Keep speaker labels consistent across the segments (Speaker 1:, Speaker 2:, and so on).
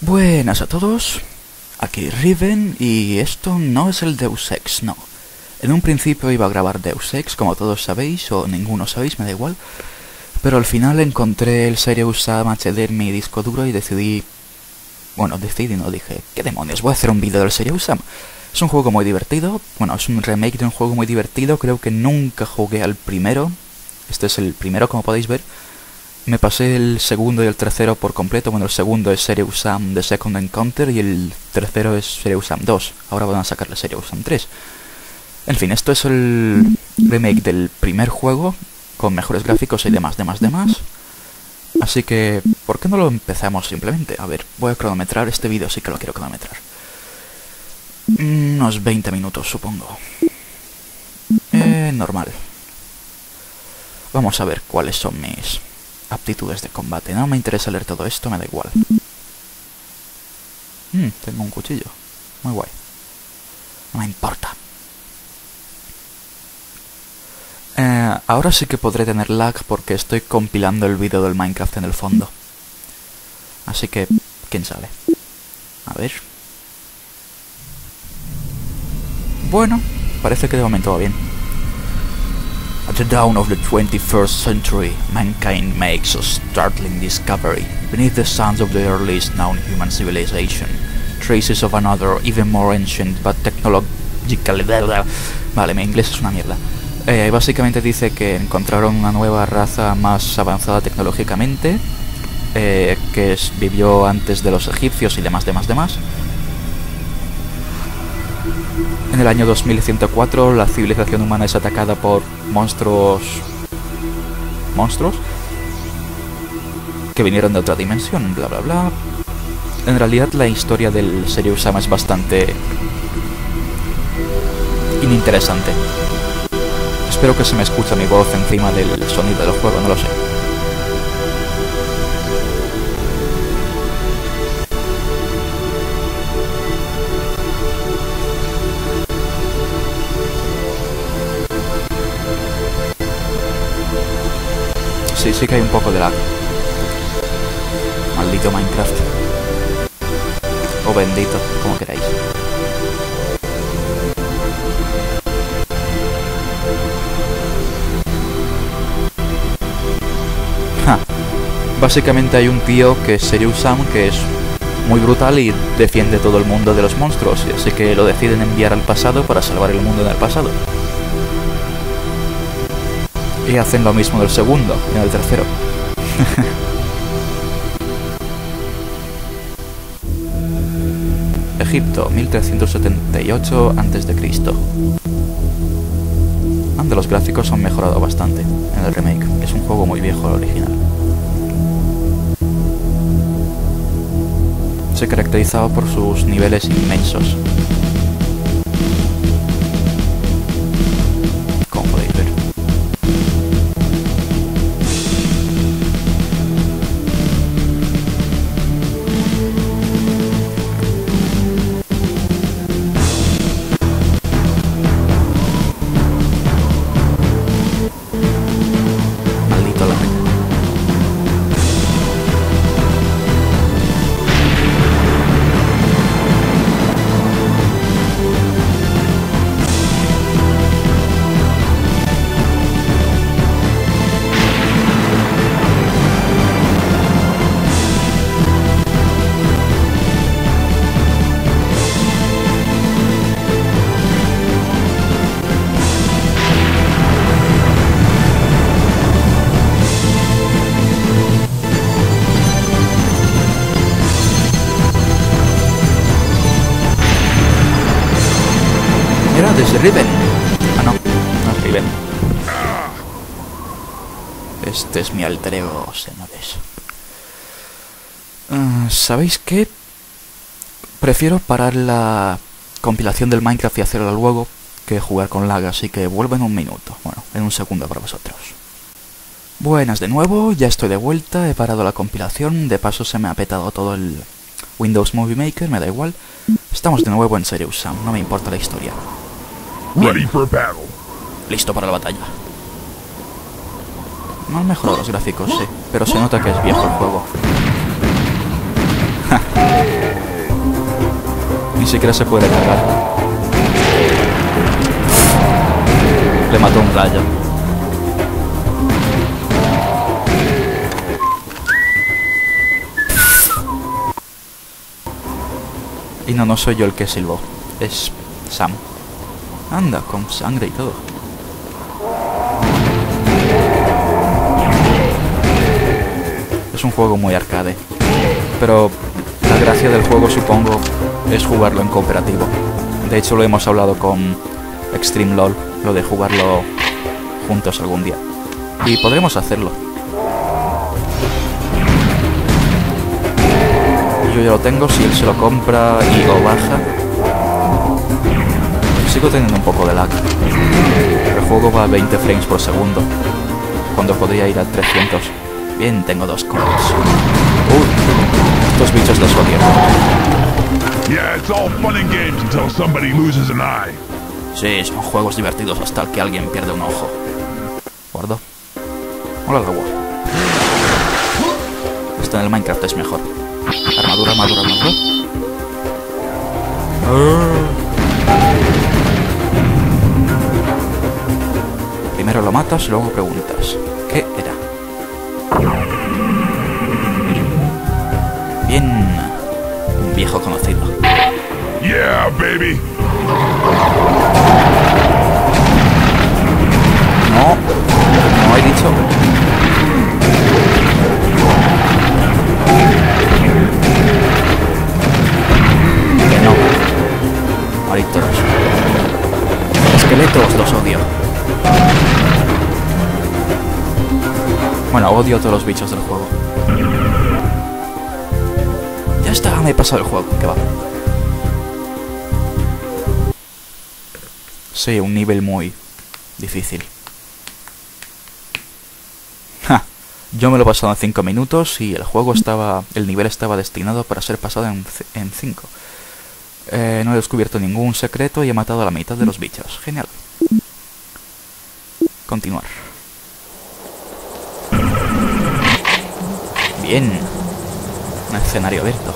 Speaker 1: Buenas a todos, aquí Riven y esto no es el Deus Ex, no. En un principio iba a grabar Deus Ex, como todos sabéis, o ninguno sabéis, me da igual. Pero al final encontré el Serious Sam HD en mi disco duro y decidí... Bueno, decidí, no dije, ¿qué demonios? Voy a hacer un vídeo del Serious Sam. Es un juego muy divertido, bueno, es un remake de un juego muy divertido, creo que nunca jugué al primero. Este es el primero, como podéis ver. Me pasé el segundo y el tercero por completo. Bueno, el segundo es Serious Sam The Second Encounter y el tercero es Serious Sam 2. Ahora van a sacar la Serious Sam 3. En fin, esto es el remake del primer juego con mejores gráficos y demás, demás, demás. Así que, ¿por qué no lo empezamos simplemente? A ver, voy a cronometrar este vídeo, sí que lo quiero cronometrar. Unos 20 minutos, supongo. Eh, normal. Vamos a ver cuáles son mis aptitudes de combate. No me interesa leer todo esto, me da igual. Hmm, tengo un cuchillo. Muy guay. No me importa. Eh, ahora sí que podré tener lag porque estoy compilando el vídeo del Minecraft en el fondo. Así que, quién sabe. A ver. Bueno, parece que de momento va bien. At the dawn of the 21st century, mankind makes a startling discovery. Beneath the sands of the earliest known human civilization, traces of another, even more ancient, but technologically... Vale, mi inglés es una mierda. Eh, básicamente dice que encontraron una nueva raza más avanzada tecnológicamente, eh, que es, vivió antes de los egipcios y demás, demás, demás. En el año 2104 la civilización humana es atacada por monstruos... ¿Monstruos? Que vinieron de otra dimensión, bla bla bla. En realidad la historia del Serious Sam es bastante... ininteresante. Espero que se me escuche mi voz encima del sonido del juego, no lo sé. Sí, sí que hay un poco de lag. Maldito Minecraft. O bendito, como queráis. Básicamente hay un tío que es Serious Sam que es muy brutal y defiende todo el mundo de los monstruos, así que lo deciden enviar al pasado para salvar el mundo en el pasado. Y hacen lo mismo del segundo, y en el tercero. Egipto, 1378 a.C. Los gráficos han mejorado bastante en el remake. Es un juego muy viejo el original. Se caracterizaba por sus niveles inmensos. Riven. Ah, no. No es Riven. Este es mi alter ego, señores. Ah, ¿Sabéis qué? Prefiero parar la compilación del Minecraft y hacerla luego que jugar con lag, así que vuelvo en un minuto. Bueno, en un segundo para vosotros. Buenas de nuevo, ya estoy de vuelta, he parado la compilación, de paso se me ha petado todo el Windows Movie Maker, me da igual. Estamos de nuevo en Serious Sam, no me importa la historia.
Speaker 2: Battle.
Speaker 1: Listo para la batalla. No han mejorado los gráficos, sí, pero se nota que es viejo el juego. siquiera se puede cargar. Le mató un rayo. Y no, no soy yo el que silbó. Es Sam. Anda, con sangre y todo. Es un juego muy arcade. Pero la gracia del juego, supongo, es jugarlo en cooperativo. De hecho, lo hemos hablado con Extreme LOL, lo de jugarlo juntos algún día. Y podremos hacerlo. Yo ya lo tengo, si él se lo compra y o baja. Sigo teniendo un poco de lag. El juego va a 20 frames por segundo, cuando podría ir a 300. Bien, tengo dos cores. Uy, estos bichos los odio.
Speaker 2: Yeah, it's all fun and games until somebody loses an eye.
Speaker 1: Sí, son juegos divertidos hasta que alguien pierde un ojo. Guardo. Hola, el agua. Esto en el Minecraft es mejor. Armadura, armadura, armadura. Primero lo matas y luego preguntas. ¿Qué era? Bien. Un viejo conocido.
Speaker 2: Yeah, baby.
Speaker 1: No. No he dicho. Que no. Maritos. Esqueletos, los odio. Bueno, odio a todos los bichos del juego. Ya está, me he pasado el juego, que va. Sí, un nivel muy difícil. Ja, yo me lo he pasado en 5 minutos y el juego estaba. El nivel estaba destinado para ser pasado en 5. Eh, no he descubierto ningún secreto y he matado a la mitad de los bichos. Genial. Continuar. Bien. Un escenario abierto.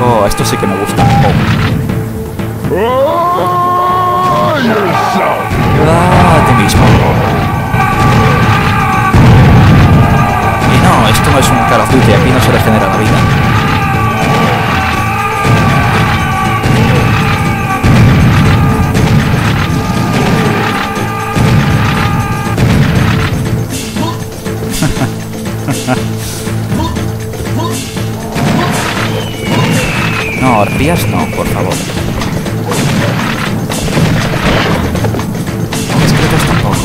Speaker 1: Oh, esto sí que me gusta. Oh.
Speaker 2: Oh, yourself.
Speaker 1: Ayuda a ti mismo. Y no, esto no es un Call of Duty, aquí no se regenera la vida. No, orgías no, por favor. Esqueletos tampoco.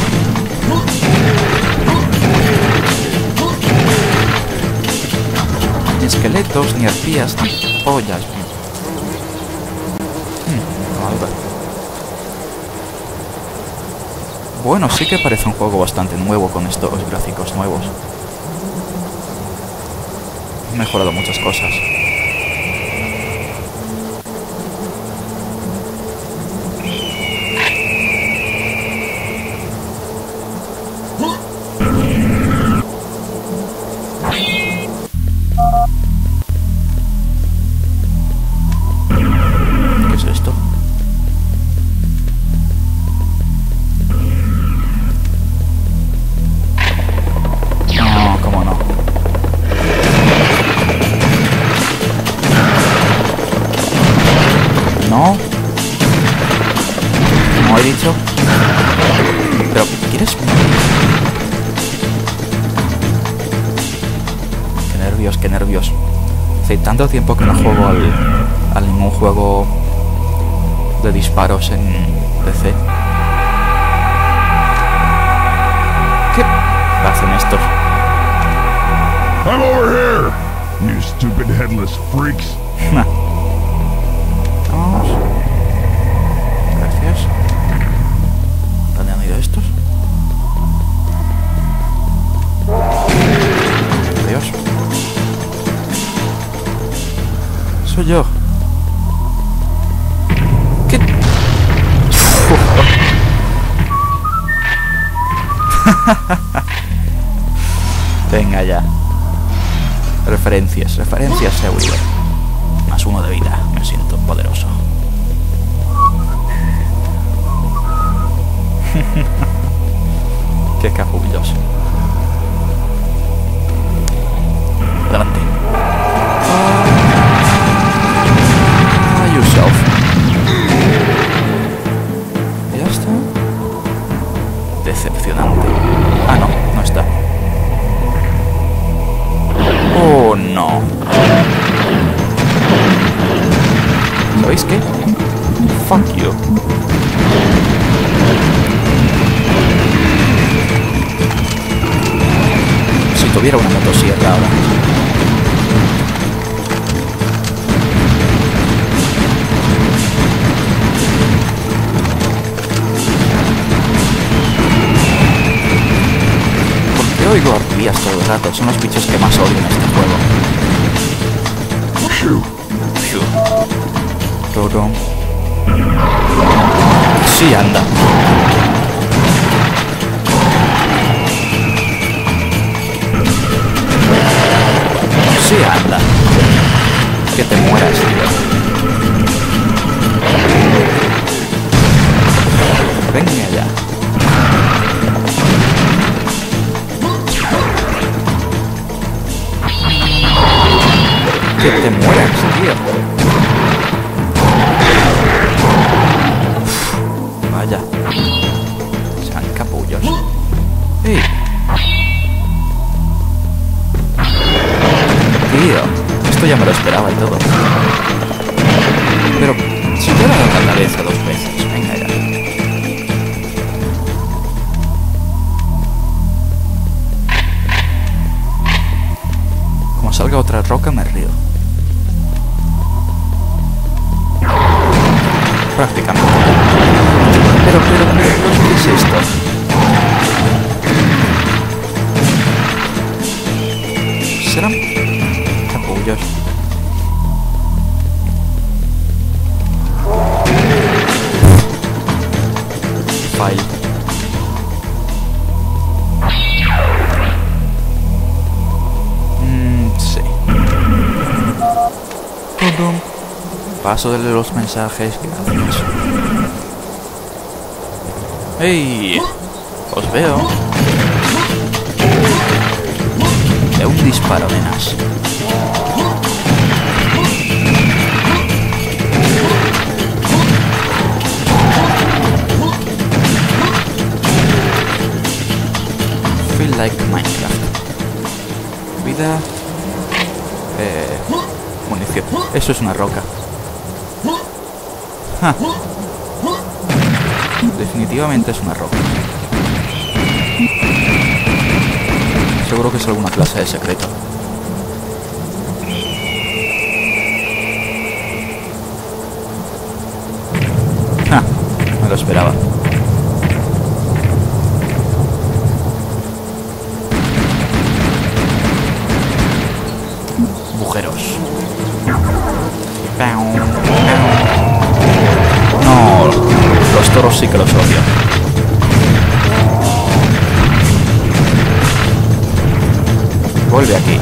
Speaker 1: Ni esqueletos, ni arpías, ni pollas. Hmm. Bueno, sí que parece un juego bastante nuevo con estos gráficos nuevos. Mejorado muchas cosas. No. No he dicho. Pero, ¿quieres? Qué nervios, qué nervios. Hace tanto tiempo que no juego al, a ningún juego de disparos en PC. ¿Qué hacen estos?
Speaker 2: I'm over here. You stupid headless freaks.
Speaker 1: Venga ya. Referencias, referencias seguro. Más uno de vida. Me siento poderoso. Qué capullos. Fuck you. Si tuviera una motosierra ahora. ¿Por qué oigo arpías todo el rato? Son los bichos que más odio en este juego. Phew. Sí, anda. Sí, anda. Que te mueras, tío. Venga ya. Que te mueras, tío. Vaya. Sean capullos. ¡Ey! Tío, esto ya me lo esperaba y todo. Pero, si yo la cabeza dos veces, venga ya. Como salga otra roca me río. Prácticamente. Pero, pero, pero, ¿qué es esto? ¿Serán capullos? File. Mm, sí. Paso de los mensajes. ¡Ey! Os veo. De un disparo, nenas. Feel like Minecraft. Vida. Eh, munición. Eso es una roca. Ja. Definitivamente es una roca. Seguro que es alguna clase de secreto. Ja, me lo esperaba. Agujeros. No, los toros sí que los odio. Vuelve aquí.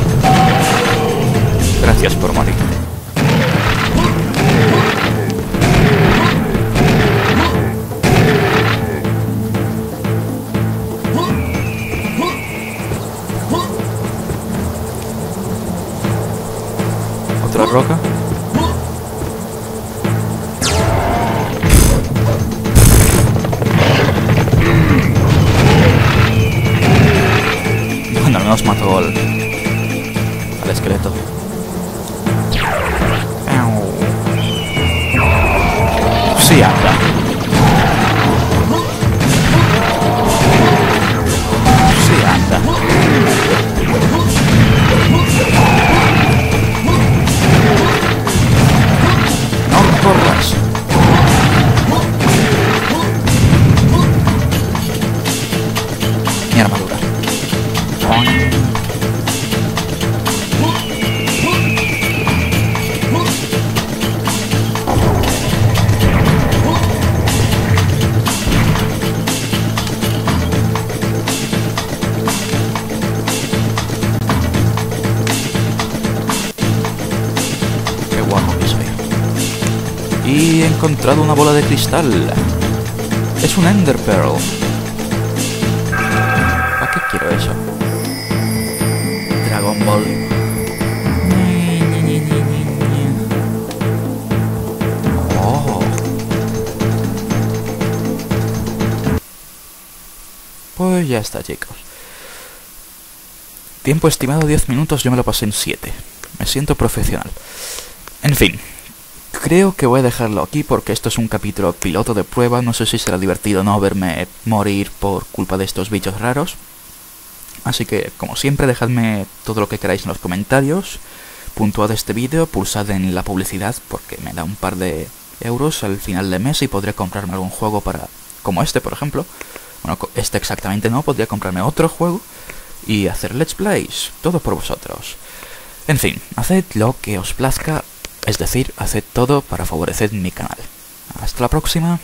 Speaker 1: Gracias por morirte. ¿Otra roca? Encontrado una bola de cristal. Es un Ender Pearl. ¿Para qué quiero eso? Dragon Ball. Oh. Pues ya está, chicos. Tiempo estimado 10 minutos, yo me lo pasé en 7. Me siento profesional. En fin, creo que voy a dejarlo aquí porque esto es un capítulo piloto de prueba. No sé si será divertido no verme morir por culpa de estos bichos raros. Así que, como siempre, dejadme todo lo que queráis en los comentarios. Puntuad este vídeo, pulsad en la publicidad porque me da un par de euros al final de mes y podré comprarme algún juego para... como este, por ejemplo. Bueno, este exactamente no, podría comprarme otro juego y hacer let's plays, todo por vosotros. En fin, haced lo que os plazca, es decir, haced todo para favorecer mi canal. Hasta la próxima.